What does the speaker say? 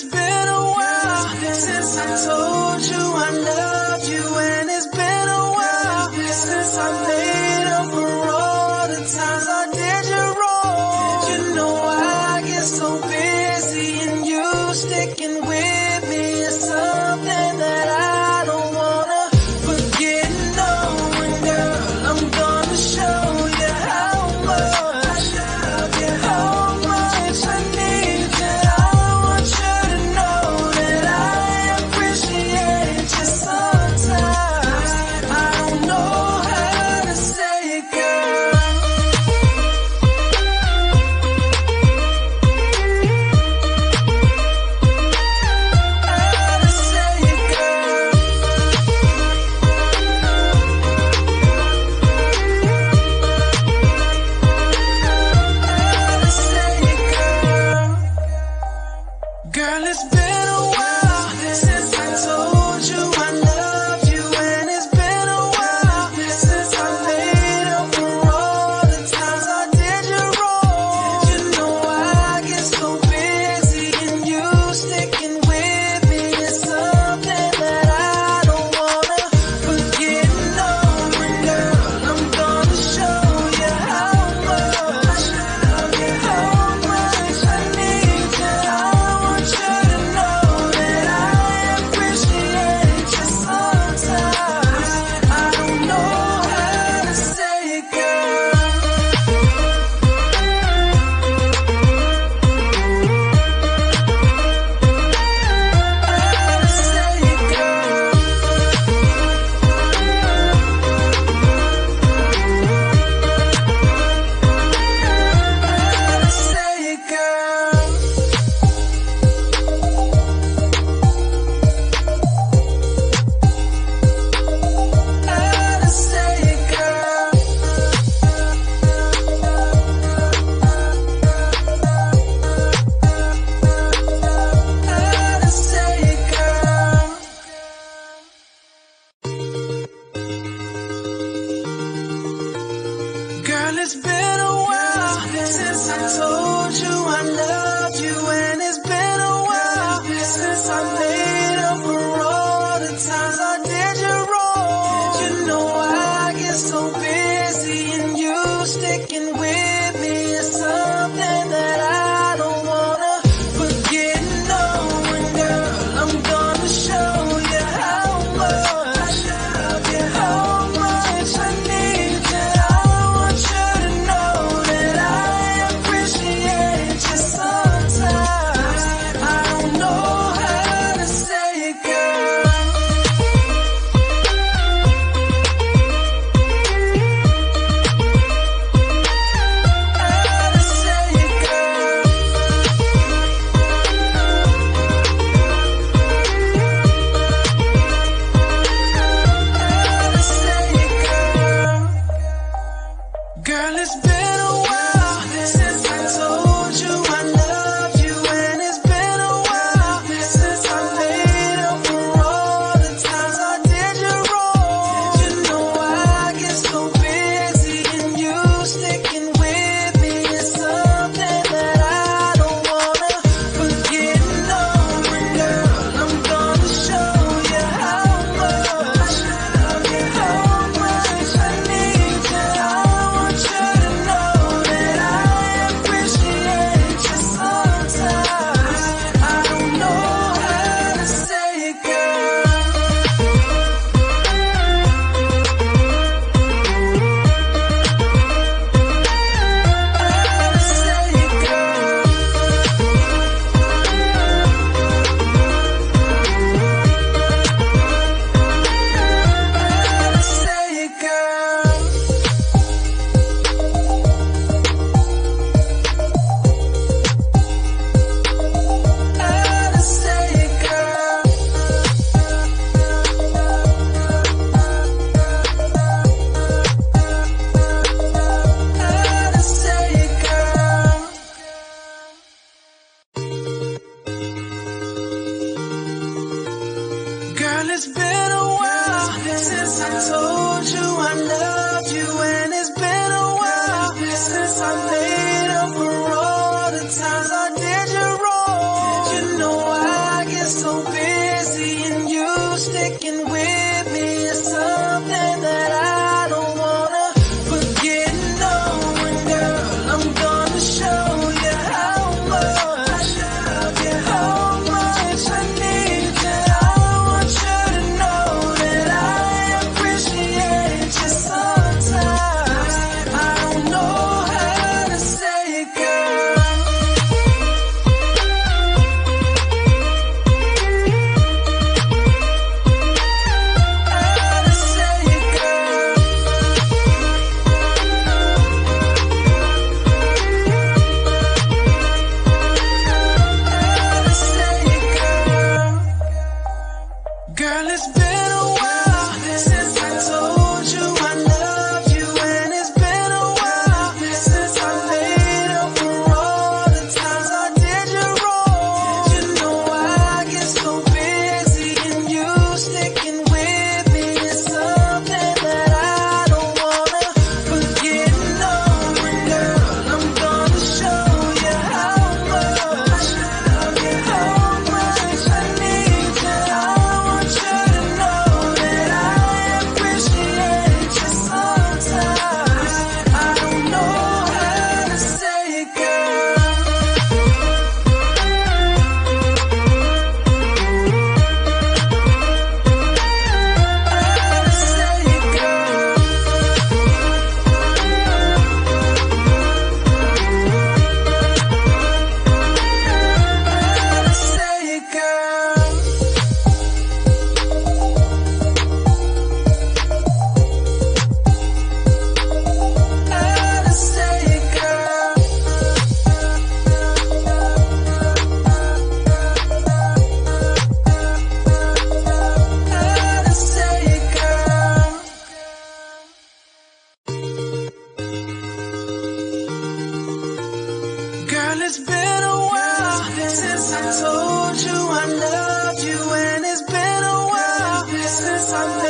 it's been a while since I told you I loved you, and it's been a while since I made. it's been a while since I told you I loved you, and it's been a while since I made up for all the times I did you wrong. You know I get so busy, and you sticking with me is something that I. Girl, it's been a while since I told you I loved you, and it's been a while since I